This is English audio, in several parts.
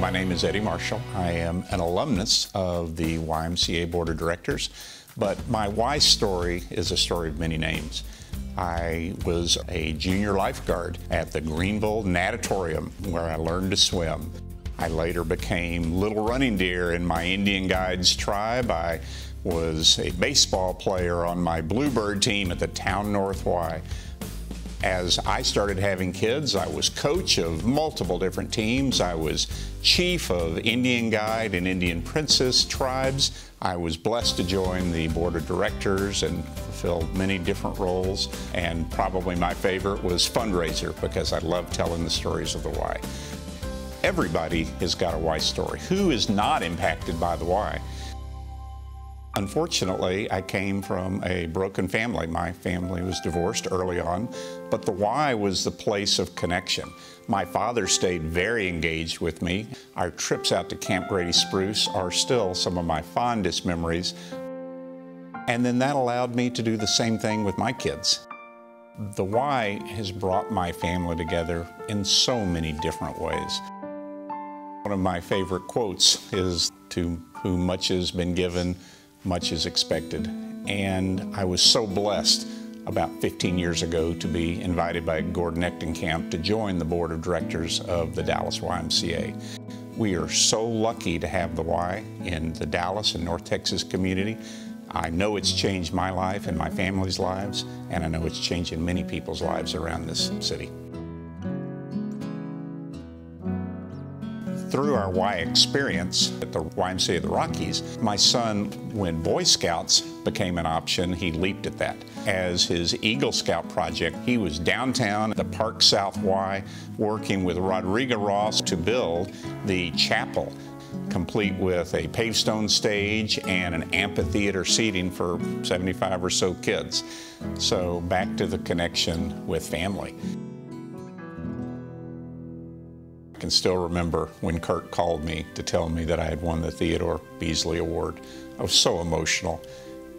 My name is Eddie Marshall. I am an alumnus of the YMCA Board of Directors, but my Y story is a story of many names. I was a junior lifeguard at the Greenville Natatorium where I learned to swim. I later became Little Running Deer in my Indian Guides tribe. I was a baseball player on my Bluebird team at the Town North Y. As I started having kids, I was coach of multiple different teams. I was chief of Indian Guide and Indian Princess tribes. I was blessed to join the board of directors and fulfill many different roles. And probably my favorite was fundraiser because I love telling the stories of the Y. Everybody has got a Y story. Who is not impacted by the Y? Unfortunately, I came from a broken family. My family was divorced early on, but the Y was the place of connection. My father stayed very engaged with me. Our trips out to Camp Grady Spruce are still some of my fondest memories. And then that allowed me to do the same thing with my kids. The Y has brought my family together in so many different ways. One of my favorite quotes is, to whom much has been given, much is expected. And I was so blessed about 15 years ago to be invited by Gordon Echtenkamp to join the board of directors of the Dallas YMCA. We are so lucky to have the Y in the Dallas and North Texas community. I know it's changed my life and my family's lives, and I know it's changing many people's lives around this city. Through our Y experience at the YMCA of the Rockies, my son, when Boy Scouts became an option, he leaped at that. As his Eagle Scout project, he was downtown at the Park South Y working with Rodrigo Ross to build the chapel complete with a paved stone stage and an amphitheater seating for 75 or so kids. So back to the connection with family. I can still remember when Kurt called me to tell me that I had won the Theodore Beasley Award. I was so emotional.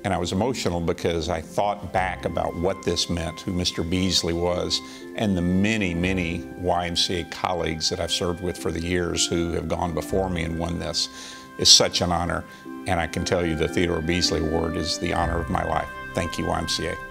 And I was emotional because I thought back about what this meant, who Mr. Beasley was, and the many, many YMCA colleagues that I've served with for the years who have gone before me and won this. is such an honor. And I can tell you the Theodore Beasley Award is the honor of my life. Thank you, YMCA.